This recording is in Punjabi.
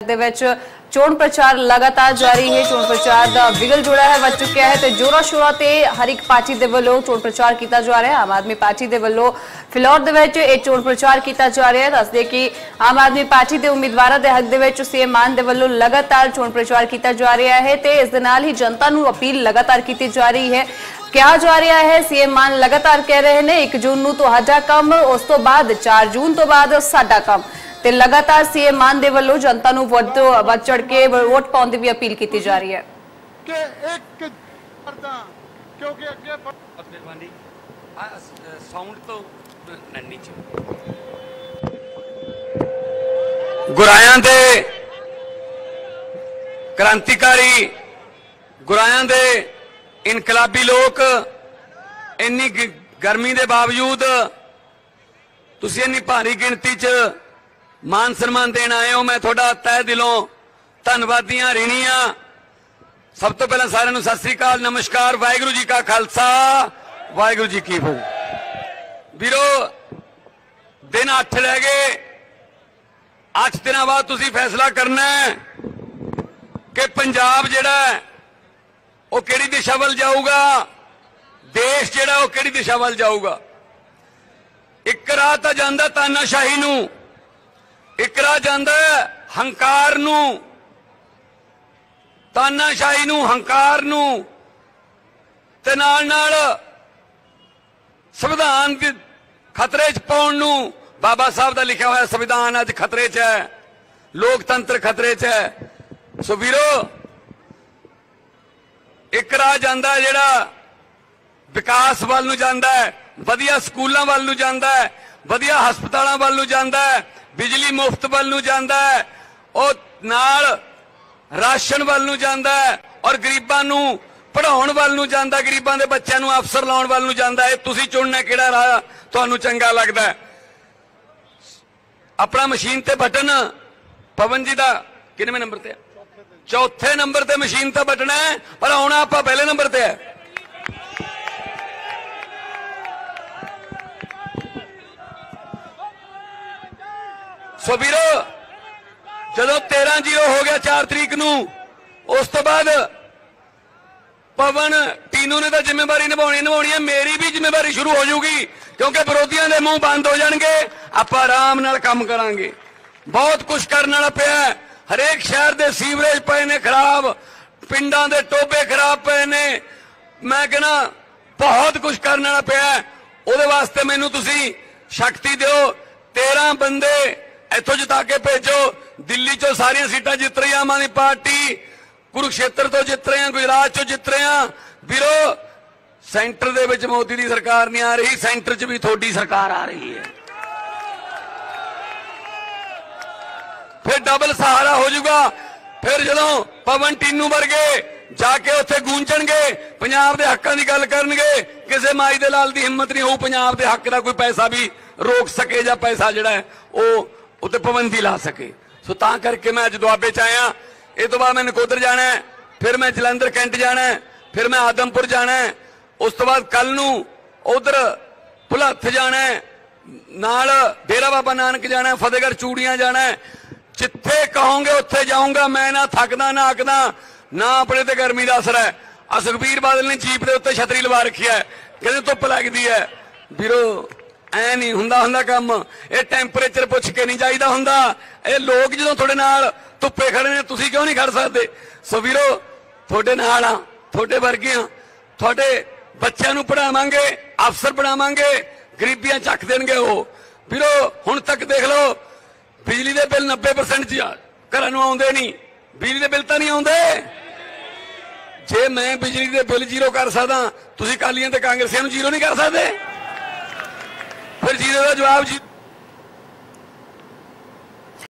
ਦੇ ਵਿੱਚ ਚੋਣ ਪ੍ਰਚਾਰ ਲਗਾਤਾਰ ਜਾਰੀ ਹੈ। ਚੋਣ ਪ੍ਰਚਾਰ ਦਾ ਵਿਗਲ ਜੋੜਾ ਹੈ, ਵੱਜ ਚੁੱਕਿਆ ਹੈ ਤੇ ਜੋਰਾ ਸ਼ੋਰਾ ਤੇ ਹਰ ਇੱਕ ਪਾਰਟੀ ਦੇ ਵੱਲੋਂ ਚੋਣ ਪ੍ਰਚਾਰ ਕੀਤਾ ਜਾ ਰਿਹਾ ਹੈ। ਆਮ ਆਦਮੀ ਪਾਰਟੀ ਦੇ ਵੱਲੋਂ ਫਿਲੌਰ ਦੇ ਵਿੱਚ ਇਹ ਚੋਣ ਪ੍ਰਚਾਰ ਕੀਤਾ ਜਾ ਰਿਹਾ ਹੈ। ਦੱਸਦੇ ਕਿ ਆਮ ਆਦਮੀ ਪਾਰਟੀ ਦੇ ਉਮੀਦਵਾਰਾਂ ਦੇ ਹੱਕ ਦੇ ਵਿੱਚ ਸੀਐਮ ਮਾਨ ਦੇ ਵੱਲੋਂ ਲਗਾਤਾਰ ਚੋਣ ਪ੍ਰਚਾਰ ਕੀਤਾ ਜਾ ਰਿਹਾ ਹੈ ਤੇ ਇਸ ਦੇ ਨਾਲ ਹੀ ਜਨਤਾ ਨੂੰ ਅਪੀਲ ਲਗਾਤਾਰ ਕੀਤੀ ਜਾ ਰਹੀ ਹੈ। ਕਿਹਾ ਜਾ ਰਿਹਾ ਹੈ, ਸੀਐਮ ਮਾਨ ਲਗਾਤਾਰ ਕਹਿ ਰਹੇ ਨੇ 1 ਜੂਨ ਨੂੰ ਤੁਹਾਡਾ ਕੰਮ, ਉਸ ਤੋਂ ਬਾਅਦ 4 ਜੂਨ ਤੋਂ ਬਾਅਦ ਸਾਡਾ ਕੰਮ। ਤੇ ਲਗਾਤਾਰ ਸੀਐਮ ਮਾਨ ਦੇ ਵੱਲੋਂ ਜਨਤਾ ਨੂੰ ਵੱਧ ਤੋਂ ਵੱਧ ਚੜ ਕੇ ਵੋਟ ਪਾਉਣ ਦੀ ਵੀ ਅਪੀਲ ਕੀਤੀ ਜਾ ਰਹੀ ਹੈ। ਕਿ ਇੱਕ ਕਰਦਾ ਕਿਉਂਕਿ ਅੱਗੇ ਮਿਹਰਬਾਨੀ ਆ ਸਾਊਂਡ ਤੋਂ ਨੰਨੀ ਚ। ਗੁਰਾਇਆਂ ਦੇ ਕ੍ਰਾਂਤੀਕਾਰੀ ਗੁਰਾਇਆਂ ਦੇ ਇਨਕਲਾਬੀ ਲੋਕ ਇੰਨੀ ਗਰਮੀ ਦੇ ਬਾਵਜੂਦ ਤੁਸੀਂ ਇੰਨੀ ਭਾਰੀ ਗਿਣਤੀ 'ਚ ਮਾਨ ਸਨਮਾਨ ਦੇਣ ਆਏ ਹੋ। ਮੈਂ ਤੁਹਾਡਾ ਤਹਿ ਦਿਲੋਂ ਧੰਨਵਾਦੀਆਂ ਰਿਣੀਆਂ ਸਭ ਤੋਂ ਪਹਿਲਾਂ ਸਾਰਿਆਂ ਨੂੰ ਸਤਿ ਸ੍ਰੀ ਅਕਾਲ, ਨਮਸਕਾਰ। ਵਾਹਿਗੁਰੂ ਜੀ ਕਾ ਖਾਲਸਾ। ਵਾਹਿਗੁਰੂ ਜੀ ਕੀ ਫਤਿਹ। ਵੀਰੋ, ਦਿਨ 8 ਰਹਿ ਗਏ। 8 ਦਿਨਾਂ ਬਾਅਦ ਤੁਸੀਂ ਫੈਸਲਾ ਕਰਨਾ ਹੈ ਕਿ ਪੰਜਾਬ ਜਿਹੜਾ ਉਹ ਕਿਹੜੀ ਦਿਸ਼ਾ ਵੱਲ ਜਾਊਗਾ? ਦੇਸ਼ ਜਿਹੜਾ, ਉਹ ਕਿਹੜੀ ਦਿਸ਼ਾ ਵੱਲ ਜਾਊਗਾ? ਇੱਕ ਰਾਹ ਤਾਂ ਜਾਂਦਾ ਤਾਨਾਸ਼ਾਹੀ ਨੂੰ। ਇੱਕ ਰਾਹ ਜਾਂਦਾ ਹੈ, ਹੰਕਾਰ ਨੂੰ, ਤਾਨਾਸ਼ਾਹੀ ਨੂੰ, ਹੰਕਾਰ ਨੂੰ, ਤੇ ਨਾਲ ਨਾਲ ਸੰਵਿਧਾਨ ਦੇ ਖਤਰੇ 'ਚ ਪਾਉਣ ਨੂੰ, ਬਾਬਾ ਸਾਹਿਬ ਦਾ ਲਿਖਿਆ ਹੋਇਆ ਸੰਵਿਧਾਨ ਅੱਜ ਖਤਰੇ 'ਚ ਹੈ, ਲੋਕਤੰਤਰ ਖਤਰੇ 'ਚ ਹੈ। ਸੋ ਵੀਰੋ ਇੱਕ ਰਾਹ ਜਾਂਦਾ ਜਿਹੜਾ ਵਿਕਾਸ ਵੱਲ ਨੂੰ ਜਾਂਦਾ ਹੈ, ਵਧੀਆ ਸਕੂਲਾਂ ਵੱਲ ਨੂੰ ਜਾਂਦਾ ਹੈ, ਵਧੀਆ ਹਸਪਤਾਲਾਂ ਵੱਲ ਨੂੰ ਜਾਂਦਾ ਹੈ ਬਿਜਲੀ ਮੁਫਤ ਵੱਲ ਨੂੰ ਜਾਂਦਾ ਹੈ, ਉਹ ਨਾਲ ਰਾਸ਼ਨ ਵੱਲ ਨੂੰ ਜਾਂਦਾ ਹੈ ਔਰ ਗਰੀਬਾਂ ਨੂੰ ਪੜਾਉਣ ਵੱਲ ਨੂੰ ਜਾਂਦਾ, ਗਰੀਬਾਂ ਦੇ ਬੱਚਿਆਂ ਨੂੰ ਅਫਸਰ ਲਾਉਣ ਵੱਲ ਨੂੰ ਜਾਂਦਾ। ਇਹ ਤੁਸੀਂ ਚੁਣਨਾ ਕਿਹੜਾ ਰਾਹ ਤੁਹਾਨੂੰ ਚੰਗਾ ਲੱਗਦਾ ਆਪਣਾ ਮਸ਼ੀਨ ਤੇ ਬਟਨ, ਪਵਨ ਜੀ ਦਾ ਕਿੰਨਵੇਂ ਨੰਬਰ ਤੇ ਚੌਥੇ ਨੰਬਰ ਤੇ ਮਸ਼ੀਨ ਤੇ ਬਟਨ ਹੈ, ਪਰ ਆਉਣਾ ਆਪਾਂ ਪਹਿਲੇ ਨੰਬਰ ਤੇ ਹੈ। ਸੋ ਵੀਰੋ, ਜਦੋਂ 13 ਜ਼ੀਰੋ ਹੋ ਗਿਆ 4 ਤਰੀਕ ਨੂੰ, ਉਸ ਤੋਂ ਬਾਅਦ ਪਵਨ ਟੀਨੂ ਨੇ ਤਾਂ ਜ਼ਿੰਮੇਵਾਰੀ ਨਿਭਾਉਣੀ ਨਿਭਾਉਣੀ ਹੈ, ਮੇਰੀ ਵੀ ਜ਼ਿੰਮੇਵਾਰੀ ਸ਼ੁਰੂ ਹੋ ਜਾਊਗੀ, ਕਿਉਂਕਿ ਵਿਰੋਧੀਆਂ ਦੇ ਮੂੰਹ ਬੰਦ ਹੋ ਜਾਣਗੇ, ਆਪਾਂ ਆਰਾਮ ਨਾਲ ਕੰਮ ਕਰਾਂਗੇ। ਬਹੁਤ ਕੁਝ ਕਰਨ ਵਾਲਾ ਪਿਆ ਹਰੇਕ ਸ਼ਹਿਰ ਦੇ ਸੀਵਰੇਜ ਪਏ ਨੇ ਖਰਾਬ, ਪਿੰਡਾਂ ਦੇ ਟੋਬੇ ਖਰਾਬ ਪਏ ਨੇ, ਮੈਂ ਕਹਿੰਦਾ ਬਹੁਤ ਕੁਝ ਕਰਨ ਵਾਲਾ ਪਿਆ ਉਹਦੇ ਵਾਸਤੇ ਮੈਨੂੰ ਤੁਸੀਂ ਸ਼ਕਤੀ ਦਿਓ 13 ਬੰਦੇ ਇੱਥੋਂ ਜਿਤਾ ਕੇ ਭੇਜੋ। ਦਿੱਲੀ ਚੋਂ ਸਾਰੀਆਂ ਸੀਟਾਂ ਜਿੱਤ ਰਹੀ ਆਮ ਆਦਮੀ ਪਾਰਟੀ। ਕੁਰੂਖੇਤਰ ਤੋਂ ਜਿੱਤ ਰਹੇ ਆ ਗੁਜਰਾਤ ਚੋਂ ਜਿੱਤ ਰਹੇ ਆ ਵੀਰੋ, ਸੈਂਟਰ ਦੇ ਵਿੱਚ ਮੋਦੀ ਦੀ ਸਰਕਾਰ ਨਹੀਂ ਆ ਰਹੀ, ਸੈਂਟਰ 'ਚ ਵੀ ਤੁਹਾਡੀ ਸਰਕਾਰ ਆ ਰਹੀ ਹੈ। ਫਿਰ ਡਬਲ ਸਹਾਰਾ ਹੋ ਜਾਊਗਾ। ਫਿਰ ਜਦੋਂ ਪਵਨ ਟੀਨੂ ਵਰਗੇ ਜਾ ਕੇ ਉੱਥੇ ਗੂੰਜਣਗੇ, ਪੰਜਾਬ ਦੇ ਹੱਕਾਂ ਦੀ ਗੱਲ ਕਰਨਗੇ, ਕਿਸੇ ਮਾਈ ਦੇ ਲਾਲ ਦੀ ਹਿੰਮਤ ਨਹੀਂ ਹੋਊ, ਪੰਜਾਬ ਦੇ ਹੱਕ ਦਾ ਕੋਈ ਪੈਸਾ ਵੀ ਰੋਕ ਸਕੇ ਜਾਂ ਪੈਸਾ ਜਿਹੜਾ ਉਹ ਉੱਤੇ ਪਾਬੰਦੀ ਲਾ ਸਕੇ। ਸੋ ਤਾਂ ਕਰਕੇ ਮੈਂ ਅੱਜ ਦੁਆਬੇ ਚ ਆਇਆ। ਇਹ ਤੋਂ ਬਾਅਦ ਮੈਂ ਨਕੋਦਰ ਜਾਣਾ ਹੈ। ਫਿਰ ਮੈਂ ਜਲੰਧਰ, ਕੈਂਟ ਜਾਣਾ ਹੈ। ਫਿਰ ਮੈਂ ਆਦਮਪੁਰ ਜਾਣਾ ਹੈ। ਉਸ ਤੋਂ ਬਾਅਦ ਕੱਲ ਨੂੰ ਉਧਰ ਭੁਲੱਥ ਜਾਣਾ ਹੈ। ਨਾਲ ਡੇਰਾ ਬਾਬਾ ਨਾਨਕ ਜਾਣਾ ਹੈ, ਫਤਿਹਗੜ੍ਹ ਚੂੜੀਆਂ ਜਾਣਾ ਹੈ। ਜਿੱਥੇ ਕਹੋਗੇ, ਉੱਥੇ ਜਾਊਂਗਾ। ਮੈਂ ਨਾ ਥੱਕਦਾ, ਨਾ ਆਕਦਾ ਨਾ ਆਪਣੇ ਤੇ ਗਰਮੀ ਦਾ ਅਸਰ ਹੈ। ਆ ਸੁਖਬੀਰ ਬਾਦਲ ਨੇ ਜੀਪ ਦੇ ਉੱਤੇ ਛਤਰੀ ਲਵਾ ਰੱਖੀ ਹੈ। ਕਹਿੰਦੇ ਧੁੱਪ ਲੱਗਦੀ ਹੈ। ਵੀਰੋ ਐ ਨਹੀਂ ਹੁੰਦਾ ਹੁੰਦਾ ਕੰਮ। ਇਹ ਟੈਂਪਰੇਚਰ ਪੁੱਛ ਕੇ ਨਹੀਂ ਜਾਈਦਾ ਹੁੰਦਾ। ਇਹ ਲੋਕ ਜਦੋਂ ਤੁਹਾਡੇ ਨਾਲ ਧੁੱਪੇ ਖੜੇ ਨੇ ਤੁਸੀਂ ਕਿਉਂ ਨਹੀਂ ਖੜ ਸਕਦੇ? ਸੋ ਵੀਰੋ ਤੁਹਾਡੇ ਨਾਲ ਆ ਤੁਹਾਡੇ ਵਰਗੇ ਆ ਤੁਹਾਡੇ ਬੱਚਿਆਂ ਨੂੰ ਪੜਾਵਾਂਗੇ ਅਫਸਰ ਬਣਾਵਾਂਗੇ ਗਰੀਬੀਆਂ ਚੱਕ ਦੇਣਗੇ ਉਹ। ਵੀਰੋ ਹੁਣ ਤੱਕ ਦੇਖ ਲਓ ਬਿਜਲੀ ਦੇ ਬਿੱਲ 90% ਚ ਆ, ਘਰਾਂ ਨੂੰ ਆਉਂਦੇ ਨਹੀਂ। ਬਿਜਲੀ ਦੇ ਬਿੱਲ ਤਾਂ ਨਹੀਂ ਆਉਂਦੇ? ਜੇ ਮੈਂ ਬਿਜਲੀ ਦੇ ਬਿੱਲ ਜ਼ੀਰੋ ਕਰ ਸਕਦਾ ਤੁਸੀਂ ਕਾਲੀਆਂ ਤੇ ਕਾਂਗਰਸੀਆਂ ਨੂੰ ਜ਼ੀਰੋ ਨਹੀਂ ਕਰ ਸਕਦੇ? ਫਿਰ ਜਿਹਦੇ ਦਾ ਜਵਾਬ ਜੀ